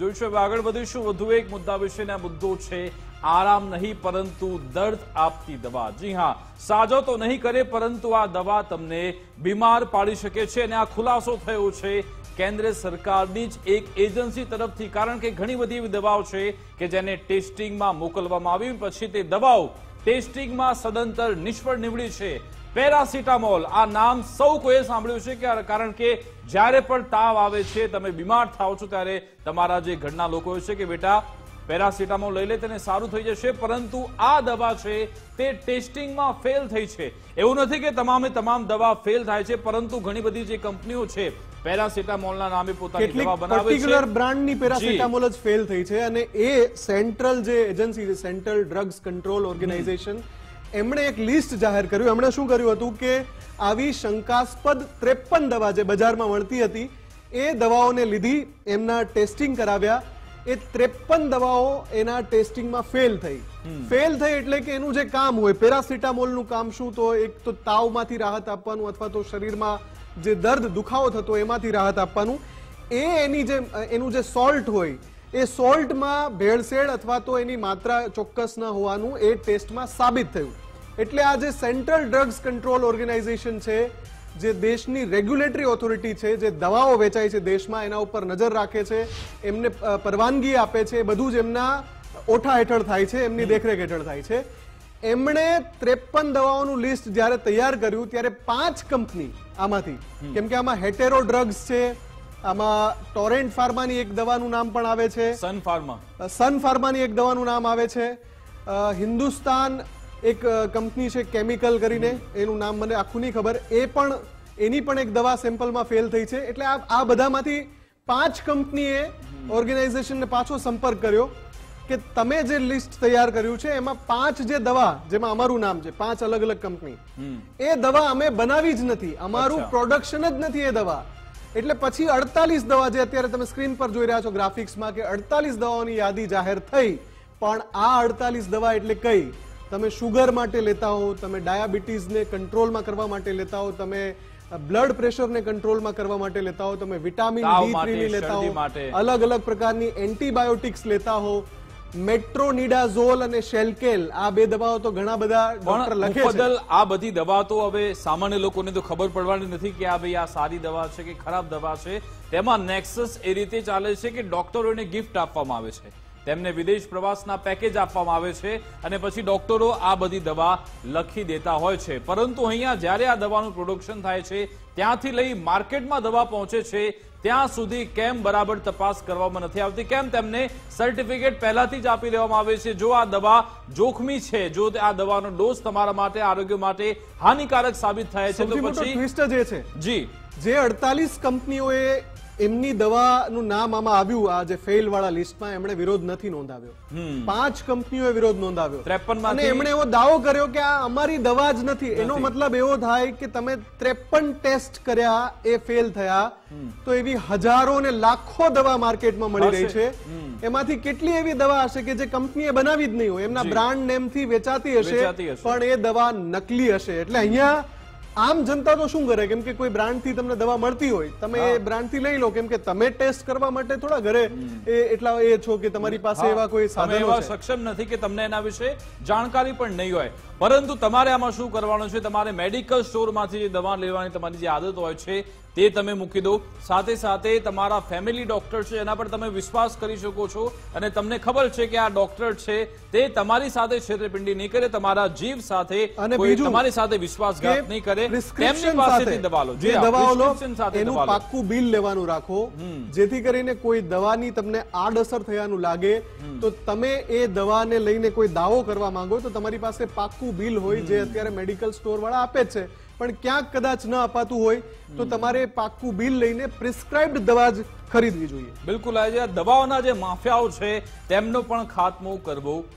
જોઈશું હવે આગળ વધીશું. વધુ એક મુદ્દા વિશેના મુદ્દો છે, આરામ નહીં પરંતુ દર્દ આપતી દવા. જી હા, સાજો તો નહીં કરે, પરંતુ આ દવા તમને બીમાર પાડી શકે છે અને આ ખુલાસો થયો છે કેન્દ્ર સરકારની જ એક એજન્સી તરફથી. કારણ કે ઘણી બધી એવી દવાઓ છે કે જેને ટેસ્ટિંગમાં મોકલવામાં આવી. પછી તે દવાઓ ટેસ્ટિંગમાં સદંતર નિષ્ફળ નીવડી છે. પેરાસિટામોલ. આ નામ સૌ કોઈએ સાંભળ્યું છે કારણ કે જ્યારે પણ તાવ આવે છે તમે બીમાર થાવ છો ત્યારે તમારા જે ઘરના લોકો છે કે બેટા પેરાસિટામોલ લઈ લે તેને સારું થઈ જશે. પરંતુ આ દવા છે તે ટેસ્ટિંગમાં ફેલ થઈ છે. એવું નથી કે તમામે તમામ દવા ફેલ થાય છે પરંતુ ઘણી બધી જે કંપનીઓ છે પેરાસિટામોલના નામે પોતાની દવા બનાવે પર્ટિક્યુલર છે બ્રાન્ડની પેરાસિટામોલ જ ફેલ થઈ છે અને એ સેન્ટ્રલ જે એજન્સી છે સેન્ટ્રલ ડ્રગ્સ કંટ્રોલ ઓર્ગેનાઇઝેશન એમણે એક લિસ્ટ જાહેર કર્યું. એમણે શું કર્યું હતું કે આવી શંકાસ્પદ ત્રેપન દવા જે બજારમાં મળતી હતી એ દવાઓને લીધી એમના ટેસ્ટિંગ કરાવ્યા. એ ત્રેપન દવાઓ એના ટેસ્ટિંગમાં ફેલ થઈ. ફેલ થઈ એટલે કે એનું જે કામ હોય પેરાસિટામોલનું કામ શું તો એક તો તાવમાંથી રાહત આપવાનું અથવા તો શરીરમાં જે દર્દ દુખાવો થતો એમાંથી રાહત આપવાનું. એ એની જે એનું જે સોલ્ટ હોય એ સોલ્ટમાં ભેળસેળ અથવા તો એની માત્રા ચોક્કસ ન હોવાનું એ ટેસ્ટમાં સાબિત થયું. એટલે આ જે સેન્ટ્રલ ડ્રગ્સ કંટ્રોલ ઓર્ગેનાઇઝેશન છે જે દેશની રેગ્યુલેટરી ઓથોરિટી છે જે દવાઓ વેચાય છે દેશમાં એના ઉપર નજર રાખે છે એમને પરવાનગી આપે છે બધું જ એમના ઓઠા હેઠળ થાય છે એમની દેખરેખ હેઠળ થાય છે. એમણે ત્રેપન દવાઓનું લિસ્ટ જ્યારે તૈયાર કર્યું ત્યારે પાંચ કંપની આમાંથી કેમ કે આમાં હેટેરો ડ્રગ્સ છે આમાં ટોરેન્ટ ફાર્માની એક દવાનું નામ પણ આવે છે. સન ફાર્મા સન ફાર્માની એક દવાનું નામ આવે છે. હિન્દુસ્તાન એક કંપની છે કેમિકલ કરીને એનું નામ મને આખું નહીં ખબર. એ પણ એની પણ એક દવા સેમ્પલમાં ફેલ થઈ છે. એટલે આ આ બધામાંથી પાંચ કંપનીએ ઓર્ગેનાઇઝેશનને પાછો સંપર્ક કર્યો કે તમે જે લિસ્ટ તૈયાર કર્યું છે એમાં પાંચ જે દવા જેમાં અમારું નામ છે પાંચ અલગ અલગ કંપની એ દવા અમે બનાવી જ નથી. અમારું પ્રોડક્શન જ નથી એ દવા. એટલે પછી અડતાલીસ દવા જે અત્યારે તમે સ્ક્રીન પર જોઈ રહ્યા છો ગ્રાફિક્સમાં કે અડતાલીસ દવાઓની યાદી જાહેર થઈ પણ આ અડતાલીસ દવા એટલે કઈ? તમે શુગર માટે લેતા હો તમે ડાયાબિટીસને કંટ્રોલમાં કરવા માટે લેતા હો તમે બ્લડ પ્રેશરને કંટ્રોલમાં કરવા માટે લેતા હો તમે વિટામિન ડી લેતા હો અલગ અલગ પ્રકારની એન્ટીબાયોટિક્સ લેતા હો મેટ્રોનિડાઝોલ અને શેલ્કેલ આ બે દવાઓ તો ઘણા બધા ડોક્ટર લખે છે. આ બધી દવા તો હવે સામાન્ય લોકોને તો ખબર પડવાની નથી કે આ ભાઈ આ સારી દવા છે કે ખરાબ દવા છે. તેમાં નેક્સસ એ રીતે ચાલે છે કે ડોક્ટરોને ગિફ્ટ આપવામાં આવે છે. તેમને વિદેશ પ્રવાસના પેકેજ આપવામાં આવે છે અને પછી ડોક્ટરો આ બધી દવા લખી દેતા હોય છે. પરંતુ અહીંયા જ્યારે આ દવાનું પ્રોડક્શન થાય છે ત્યાંથી લઈ માર્કેટમાં દવા પહોંચે છે ત્યાં સુધી કેમ બરાબર તપાસ કરવામાં નથી આવતી? કેમ તેમને સર્ટિફિકેટ પહેલાથી જ આપી દેવામાં આવે છે? જો આ દવા જોખમી છે જો આ દવાનો ડોઝ તમારા માટે આરોગ્ય માટે હાનિકારક સાબિત થાય છે તો પછી ટ્વિસ્ટ જ છે. જી. જે અડતાલીસ કંપનીઓએ એમની દવાનું નામ આમાં આવ્યું આ જે ફેલ વાળા લિસ્ટમાં એમણે વિરોધ નથી નોંધાવ્યો. પાંચ કંપનીઓએ વિરોધ નોંધાવ્યો. 53 અને એમણે એવો દાવો કર્યો કે આ અમારી દવા જ નથી. એનો મતલબ એવો થાય કે તમે ત્રેપન ટેસ્ટ કર્યા એ ફેલ થયા. તો એવી હજારો ને લાખો દવા માર્કેટમાં મળી રહી છે. એમાંથી કેટલી એવી દવા હશે કે જે કંપનીએ બનાવી જ નહીં હોય. એમના બ્રાન્ડ નેમથી વેચાતી હશે. પણ એ દવા નકલી હશે. એટલે અહીંયા આમ જનતા તો શું કરે? કેમ કે કોઈ બ્રાન્ડથી તમને દવા મળતી હોય તમે એ બ્રાન્ડથી લઈ લો. કેમ કે તમે ટેસ્ટ કરવા માટે થોડા ઘરે એ એટલા એ છો કે તમારી પાસે એવા કોઈ સાધનો એવા સક્ષમ નથી કે તમને એના વિશે જાણકારી પણ નહીં હોય. પરંતુ તમારે આમાં શું કરવાનું છે? તમારે મેડિકલ સ્ટોરમાંથી જે દવા લેવાની તમારી જે આદત હોય છે તે તમે મૂકી દો. સાથે સાથે તમારા ફેમિલી ડોક્ટર છે એના પર તમે વિશ્વાસ કરી શકો છો. અને તમને ખબર છે કે આ ડોક્ટર છે તે તમારી સાથે છેતરપિંડી નહીં કરે તમારા જીવ સાથે તમારી સાથે વિશ્વાસઘાત નહીં કરે. તેમની પાસેથી દવા લો. જે દવાઓ લો એનું પાક્કું બિલ લેવાનું રાખો. જેથી કરીને કોઈ દવાની તમને આડઅસર થયાનું લાગે. તો તમે એ દવાને લઈને કોઈ દાવો કરવા માંગો તો તમારી પાસે પાક્કું બિલ હોય જે અત્યારે મેડિકલ સ્ટોર વાળા આપે છે. પણ ક્યાંક કદાચ ન અપાતું હોય તો તમારે પાક્કું બિલ લઈને પ્રિસ્ક્રાઇબ્ડ દવા જ ખરીદવી જોઈએ. બિલકુલ આજે દવાઓના જે માફિયાઓ છે, તેમનો પણ ખાત્મો કરવો